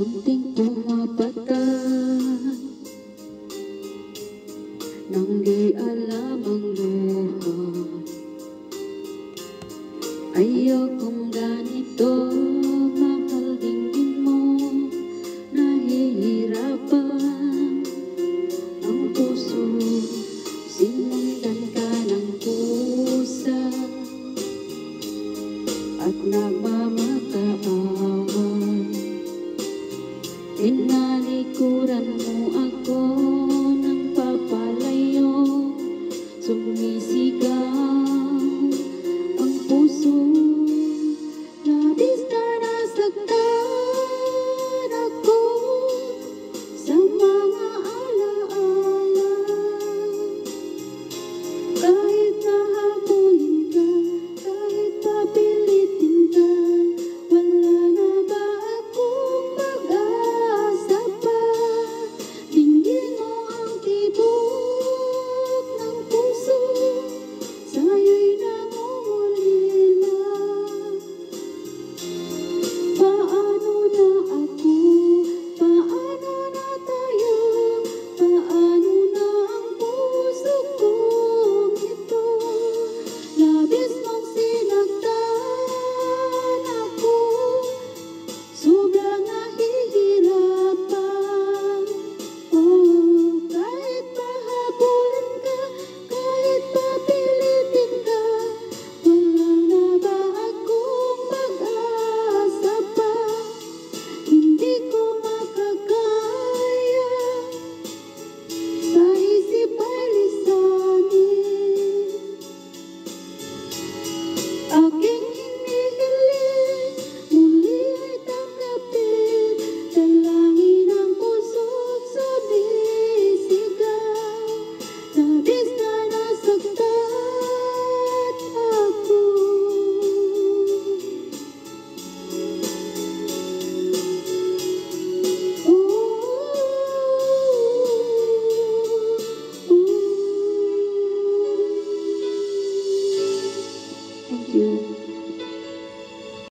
Munting pumapatay Nang di alam ang luha Ayokong ganito Mahal dinggin mo. Nahihirapan Ang puso. Sinundan ka ng pusa. At nagmamakaawa Tinalikuran mo ako ng papalayo Sumisi